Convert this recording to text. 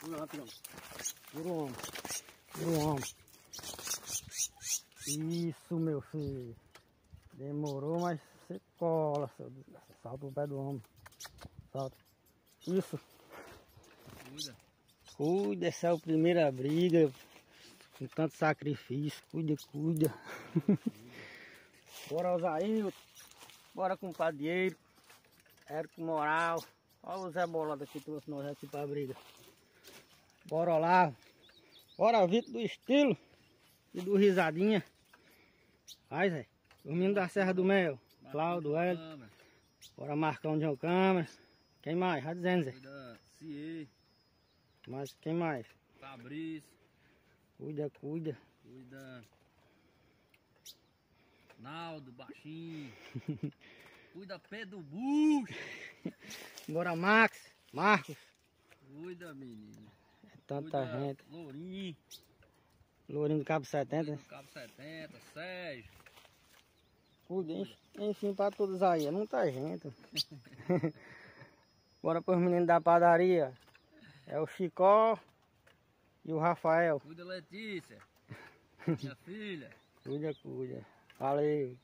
Pula lá, pirão. Vira o o. Isso, meu filho. Demorou, mas você cola. Salta o pé do ombro. Salta. Isso. Cuida. Cuida, essa é a primeira briga. Com tanto sacrifício. Cuida, cuida. Bora, Osaílton. Bora, compadreiro. Érico Moral. Olha o Zé Bolado que trouxe nós aqui pra briga. Bora lá. Bora, Vitor do estilo. E do risadinha. Vai, Zé. Os meninos da Serra do Mel. Cláudio, Hélio. Bora um João Câmara. Quem mais? Vai dizendo, Zé. Cuida. Cie. Mas quem mais? Fabrício. Cuida, cuida. Cuida. Naldo, baixinho. Cuida Pedro Bucho. Bora, Max. Marcos. Cuida, menino. É tanta Cuida, gente. Lourinho. Lourinho do Cabo 70. Do Cabo 70. Sérgio. Cuida, en- enfim, pra todos aí. É muita gente. Bora pros meninos da padaria. É o Chicó e o Rafael. Cuida Letícia. Minha filha. Cuida, cuida. Valeu.